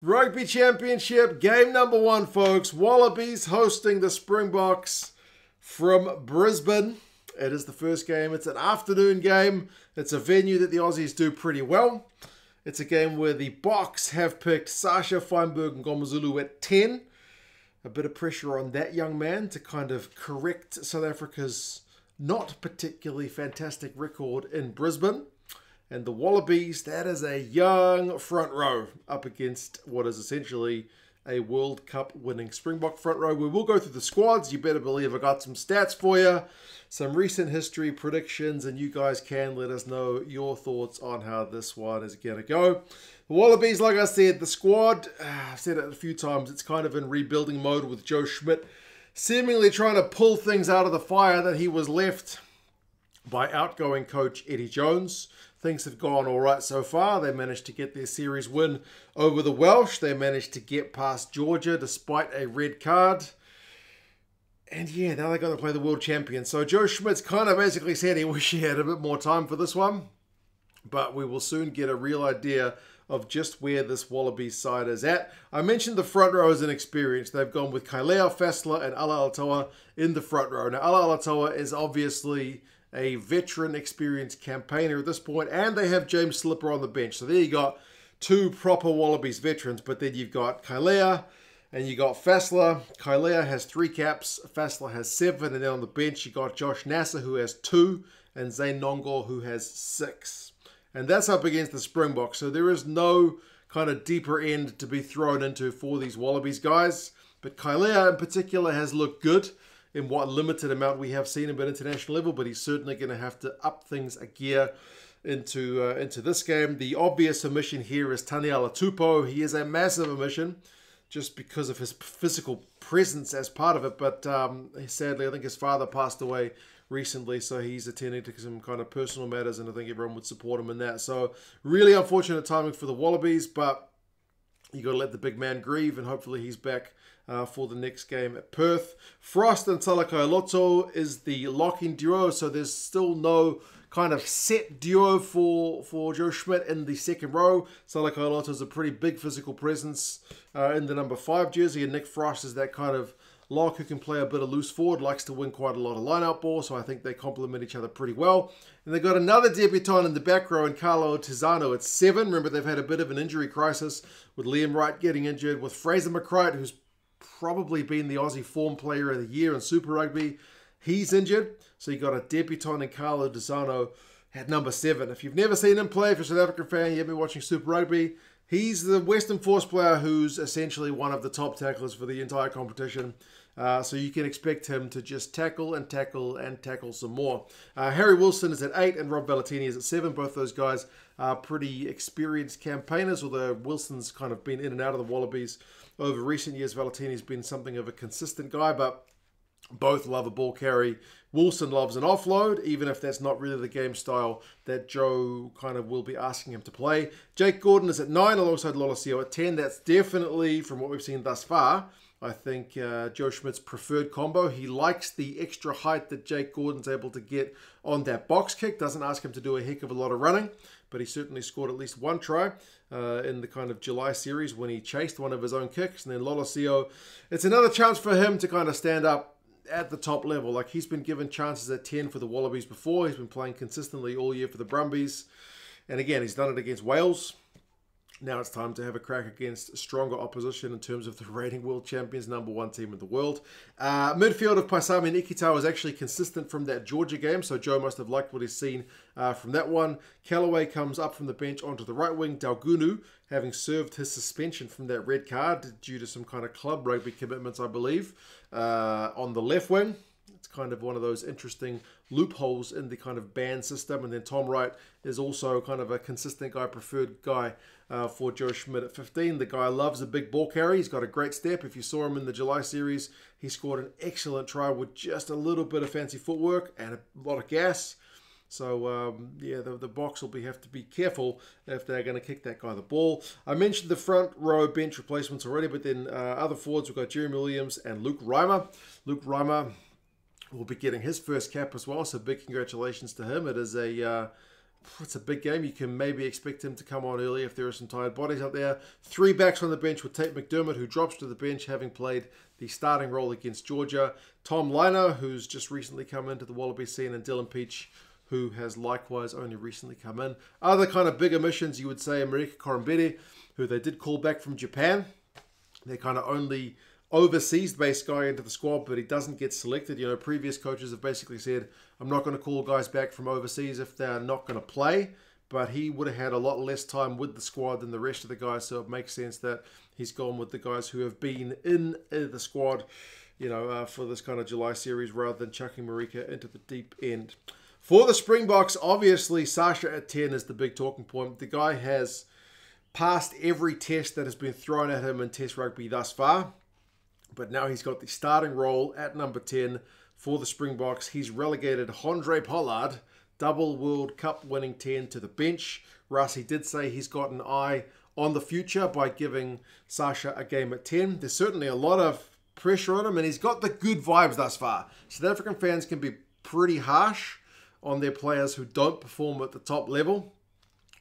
Rugby Championship, game number one, folks. Wallabies hosting the Springboks from Brisbane. It is the first game. It's an afternoon game. It's a venue that the Aussies do pretty well. It's a game where the Boks have picked Sacha Feinberg Mngomezulu at 10. A bit of pressure on that young man to kind of correct South Africa's not particularly fantastic record in Brisbane. And the Wallabies, that is a young front row up against what is essentially a World Cup winning Springbok front row. We will go through the squads. You better believe I got some stats for you, some recent history predictions, and you guys can let us know your thoughts on how this one is going to go. The Wallabies, like I said, the squad, ah, I've said it a few times, it's kind of in rebuilding mode with Joe Schmidt seemingly trying to pull things out of the fire that he was left by outgoing coach Eddie Jones. Things have gone all right so far. They managed to get their series win over the Welsh. They managed to get past Georgia despite a red card. And yeah, now they got to play the world champion. So Joe Schmidt's kind of basically said he wish he had a bit more time for this one. But we will soon get a real idea of just where this Wallaby side is at. I mentioned the front row is an experience. They've gone with Kailea, Faessler, and Alaalatoa in the front row. Now, Alaalatoa is obviously a veteran, experienced campaigner at this point, and they have James Slipper on the bench. So there you got two proper Wallabies veterans, but then you've got Kailea and you got Faessler. Kailea has three caps, Faessler has seven, and then on the bench you got Josh Nasser who has two, and Zane Nonggorr who has six. And that's up against the Springboks, so there is no kind of deeper end to be thrown into for these Wallabies guys. But Kailea in particular has looked good in what limited amount we have seen him at international level, but he's certainly going to have to up things a gear into uh, into this game. The obvious omission here is Taniela Tupou. He is a massive omission just because of his physical presence as part of it, but um, sadly, I think his father passed away recently, so he's attending to some kind of personal matters, and I think everyone would support him in that. So, really unfortunate timing for the Wallabies, but you got to let the big man grieve, and hopefully he's back uh, for the next game at Perth. Frost and Salakaia-Loto is the locking duo, so there's still no kind of set duo for, for Joe Schmidt in the second row. Salakaia-Loto is a pretty big physical presence uh, in the number five jersey, and Nick Frost is that kind of lock who can play a bit of loose forward, likes to win quite a lot of line-out ball, so I think they complement each other pretty well. And they've got another debutant in the back row in Carlo Tizzano at seven. Remember, they've had a bit of an injury crisis with Liam Wright getting injured, with Fraser McReight, who's probably been the Aussie form player of the year in Super Rugby. He's injured, so you got a debutant in Carlo Tizzano at number seven. If you've never seen him play, if you're a South African fan, you have been watching Super Rugby, he's the Western Force player who's essentially one of the top tacklers for the entire competition. Uh, so you can expect him to just tackle and tackle and tackle some more. Uh, Harry Wilson is at eight and Rob Valetini is at seven. Both those guys are pretty experienced campaigners, although Wilson's kind of been in and out of the Wallabies over recent years. Valetini's been something of a consistent guy, but both love a ball carry. Wilson loves an offload, even if that's not really the game style that Joe kind of will be asking him to play. Jake Gordon is at 9 alongside Lolesio at 10. That's definitely, from what we've seen thus far, I think uh, Joe Schmidt's preferred combo. He likes the extra height that Jake Gordon's able to get on that box kick. Doesn't ask him to do a heck of a lot of running, but he certainly scored at least one try uh, in the kind of July series when he chased one of his own kicks. And then Lolesio, it's another chance for him to kind of stand up at the top level. Like he's been given chances at 10 for the Wallabies before. He's been playing consistently all year for the Brumbies. And again, he's done it against Wales. Now it's time to have a crack against stronger opposition in terms of the reigning world champions, number one team in the world. Uh, midfield of Paisami and Ikitau is actually consistent from that Georgia game, so Joe must have liked what he's seen uh, from that one. Kellaway comes up from the bench onto the right wing. Daugunu, having served his suspension from that red card due to some kind of club rugby commitments, I believe, uh, on the left wing. It's kind of one of those interesting loopholes in the kind of band system. And then Tom Wright is also kind of a consistent guy, preferred guy uh, for Joe Schmidt at 15. The guy loves a big ball carry. He's got a great step. If you saw him in the July series, he scored an excellent try with just a little bit of fancy footwork and a lot of gas. So um, yeah, the, the Boks will be have to be careful if they're going to kick that guy the ball. I mentioned the front row bench replacements already, but then uh, other forwards we've got Jeremy Williams and Luke Reimer. Luke Reimer will be getting his first cap as well, so big congratulations to him. It is a uh, it's a big game. You can maybe expect him to come on early if there are some tired bodies out there. Three backs on the bench with Tate McDermott, who drops to the bench having played the starting role against Georgia. Tom Lynagh, who's just recently come into the Wallaby scene, and Dylan Pietsch, who has likewise only recently come in. Other kind of big omissions, you would say, Marika Koroibete, who they did call back from Japan. They're kind of only overseas based guy into the squad, but he doesn't get selected. You know, previous coaches have basically said, I'm not going to call guys back from overseas if they're not going to play. But he would have had a lot less time with the squad than the rest of the guys, so it makes sense that he's gone with the guys who have been in the squad, you know, uh, for this kind of July series rather than chucking Marika into the deep end. For the Springboks, obviously Sasha at 10 is the big talking point. The guy has passed every test that has been thrown at him in Test rugby thus far but now he's got the starting role at number 10 for the Springboks. He's relegated Handré Pollard, double World Cup winning 10, to the bench. Rassie did say he's got an eye on the future by giving Sasha a game at 10. There's certainly a lot of pressure on him, and he's got the good vibes thus far. South African fans can be pretty harsh on their players who don't perform at the top level.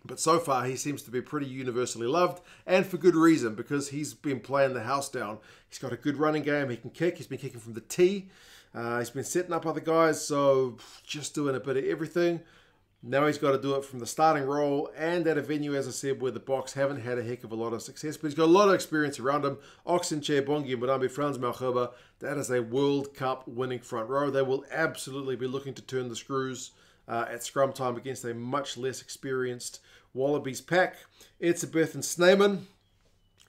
But so far, he seems to be pretty universally loved, and for good reason, because he's been playing the house down. He's got a good running game. He can kick. He's been kicking from the tee. Uh, he's been setting up other guys, so just doing a bit of everything. Now he's got to do it from the starting role and at a venue, as I said, where the Boks haven't had a heck of a lot of success. But he's got a lot of experience around him. Ox Nché, Bongi, and Mbonambi, Frans Malherbe. That is a World Cup winning front row. They will absolutely be looking to turn the screws uh, at scrum time against a much less experienced Wallabies pack. Etzebeth and Snyman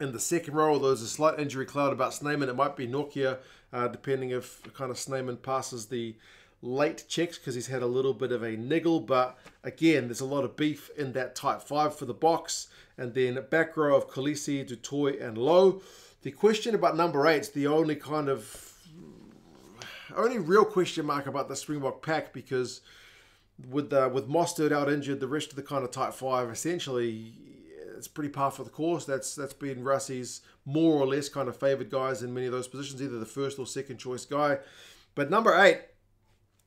in the second row, although there's a slight injury cloud about Snyman. It might be Nortje, uh, depending if kind of Snyman passes the late checks because he's had a little bit of a niggle. But again, there's a lot of beef in that tight 5 for the Boks. And then back row of Kolisi, Du Toit, and Louw. The question about number 8 is the only kind of only real question mark about the Springbok pack because with uh, with Mostert out injured, the rest of the kind of tight five essentially it's pretty par for the course. That's that's been Rassie's more or less kind of favoured guys in many of those positions, either the first or second choice guy. But number eight,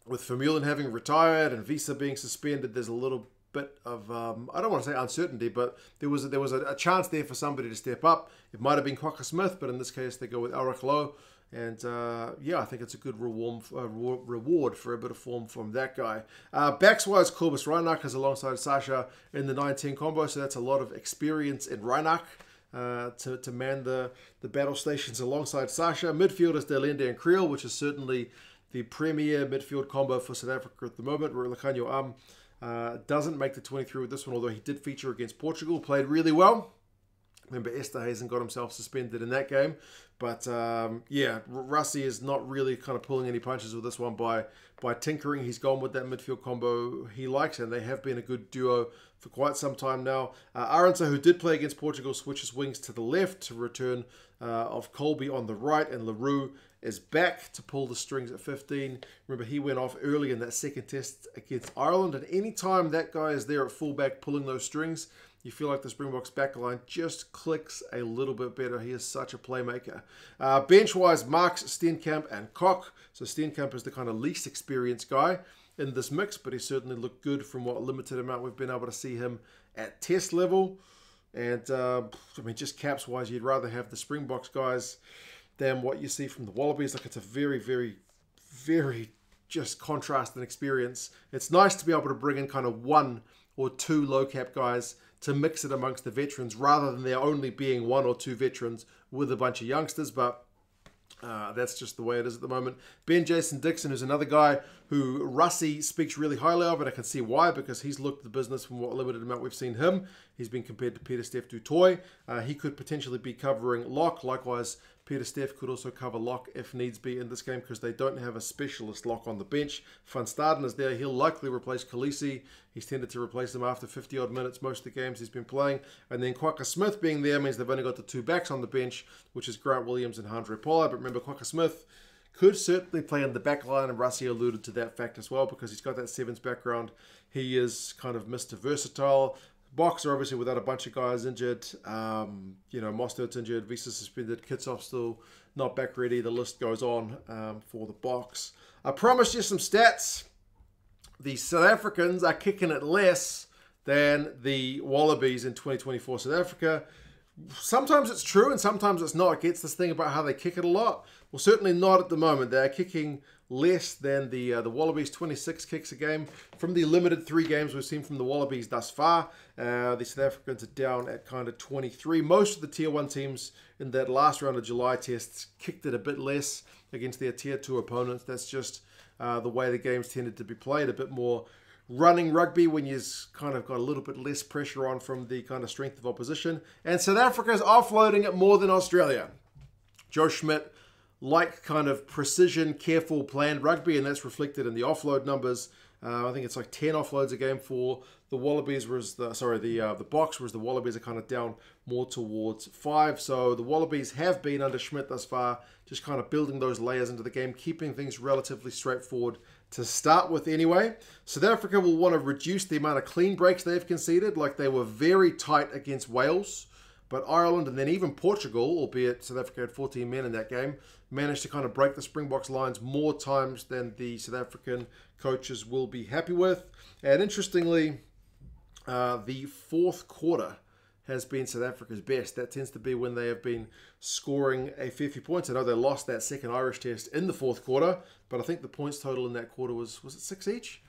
with Vermeulen having retired and Wiese being suspended, there's a little bit of um, I don't want to say uncertainty, but there was a, there was a, a, chance there for somebody to step up. It might have been Kwagga Smith, but in this case they go with Elrigh Louw. And uh, yeah, I think it's a good reward, uh, reward for a bit of form from that guy. Uh, backs wise, Cobus Reinach is alongside Sasha in the 19 combo, so that's a lot of experience in Reinach. Uh, to, to man the, the battle stations alongside Sasha. Midfield is De Allende and Kriel, which is certainly the premier midfield combo for South Africa at the moment. Lukhanyo Am uh, doesn't make the 23 with this one, although he did feature against Portugal, played really well. Remember, Esterhuizen got himself suspended in that game. But um, yeah, Rassie is not really kind of pulling any punches with this one by by tinkering. He's gone with that midfield combo he likes, and they have been a good duo for quite some time now. Uh, who did play against Portugal, switches wings to the left to return uh, of Kolbe on the right, and Le Roux is back to pull the strings at 15. Remember, he went off early in that second test against Ireland, and anytime that guy is there at fullback pulling those strings, you feel like the Springboks backline just clicks a little bit better. He is such a playmaker. Uh, bench-wise, Marx, Steenkamp, and Koch. So Steenkamp is the kind of least experienced guy in this mix, but he certainly looked good from what limited amount we've been able to see him at test level. And, uh, I mean, just caps-wise, you'd rather have the Springboks guys than what you see from the Wallabies. Like, it's a very, very, very just contrast and experience. It's nice to be able to bring in kind of one or two low cap guys to mix it amongst the veterans rather than there only being one or two veterans with a bunch of youngsters. But uh, that's just the way it is at the moment. Ben Jason Dixon, is another guy who Rassie speaks really highly of, and I can see why because he's looked at the business from what limited amount we've seen him. He's been compared to Pieter-Steph du Toit. Uh, he could potentially be covering lock. Likewise, Pieter-Steph could also cover lock if needs be in this game because they don't have a specialist lock on the bench. Van Staden is there. He'll likely replace Kolisi. He's tended to replace him after 50 odd minutes most of the games he's been playing. And then Kwagga Smith being there means they've only got the two backs on the bench, which is Grant Williams and Handré Pollard. But remember, Kwagga Smith could certainly play in the back line, and Rassie alluded to that fact as well because he's got that sevens background. He is kind of Mr. Versatile. Are obviously without a bunch of guys injured. Um, you know, Mostert's injured, Wiese suspended, Kitshoff still not back ready. The list goes on um, for the Boks. I promised you some stats. The South Africans are kicking it less than the Wallabies in 2024 South Africa. Sometimes it's true and sometimes it's not. It gets this thing about how they kick it a lot. Well, certainly not at the moment. They're kicking less than the uh, the Wallabies, 26 kicks a game. From the limited three games we've seen from the Wallabies thus far, uh, the South Africans are down at kind of 23. Most of the Tier 1 teams in that last round of July tests kicked it a bit less against their Tier 2 opponents. That's just uh, the way the games tended to be played, a bit more running rugby when you've kind of got a little bit less pressure on from the kind of strength of opposition. And South Africa is offloading it more than Australia. Joe Schmidt like kind of precision, careful, planned rugby, and that's reflected in the offload numbers. Uh, I think it's like 10 offloads a game for the Wallabies, whereas the sorry the uh, the Boks, whereas the Wallabies are kind of down more towards five. So the Wallabies have been under Schmidt thus far, just kind of building those layers into the game, keeping things relatively straightforward to start with anyway. South Africa will want to reduce the amount of clean breaks they've conceded, like they were very tight against Wales. But Ireland and then even Portugal, albeit South Africa had 14 men in that game, managed to kind of break the Springboks lines more times than the South African coaches will be happy with. And interestingly, uh, the fourth quarter has been South Africa's best. That tends to be when they have been scoring a fair few points. I know they lost that second Irish test in the fourth quarter, but I think the points total in that quarter was was it six each?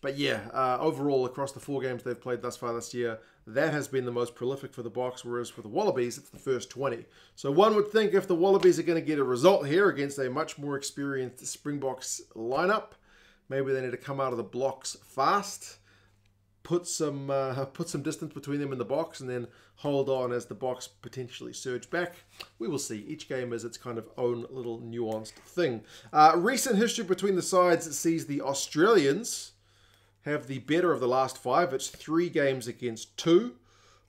But yeah, uh, overall across the four games they've played thus far this year, that has been the most prolific for the Boks, whereas for the Wallabies, it's the first 20. So one would think if the Wallabies are going to get a result here against a much more experienced Springboks lineup, maybe they need to come out of the blocks fast, put some uh, put some distance between them in the Boks, and then hold on as the Boks potentially surge back. We will see. Each game is its kind of own little nuanced thing. Uh, recent history between the sides sees the Australians have the better of the last five. It's three games against two,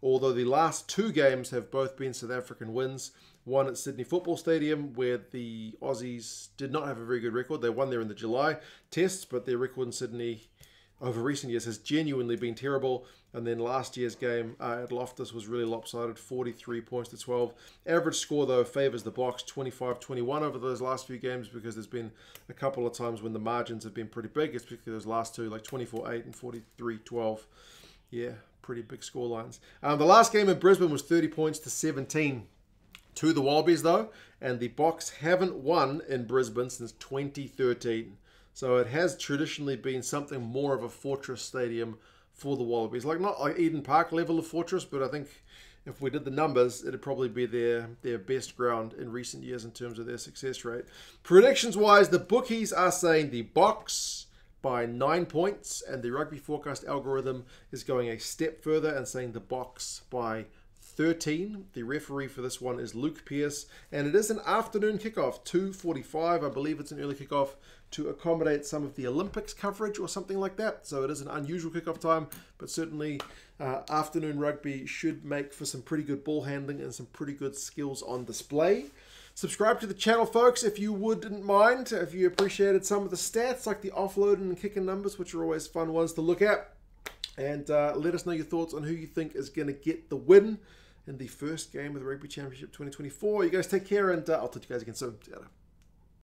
although the last two games have both been South African wins. One at Sydney Football Stadium, where the Aussies did not have a very good record. They won there in the July tests, but their record in Sydney over recent years has genuinely been terrible. And then last year's game uh, at Loftus was really lopsided 43 points to 12. Average score, though, favours the Boks 25 21 over those last few games because there's been a couple of times when the margins have been pretty big, especially those last two, like 24 8 and 43 12. Yeah, pretty big score lines. Um, the last game in Brisbane was 30 points to 17 to the Wallabies, though, and the Boks haven't won in Brisbane since 2013. So it has traditionally been something more of a fortress stadium for the Wallabies. Like not like Eden Park level of fortress, but I think if we did the numbers, it'd probably be their their best ground in recent years in terms of their success rate. Predictions wise, the bookies are saying the Boks by nine points, and the rugby forecast algorithm is going a step further and saying the Boks by 13. The referee for this one is Luke Pearce, and it is an afternoon kickoff, 2:45. I believe it's an early kickoff to accommodate some of the Olympics coverage or something like that. So it is an unusual kickoff time, but certainly uh, afternoon rugby should make for some pretty good ball handling and some pretty good skills on display. Subscribe to the channel, folks, if you wouldn't mind. If you appreciated some of the stats, like the offloading and kicking numbers, which are always fun ones to look at. And uh, let us know your thoughts on who you think is going to get the win in the first game of the Rugby Championship 2024. You guys take care, and uh, I'll talk to you guys again soon.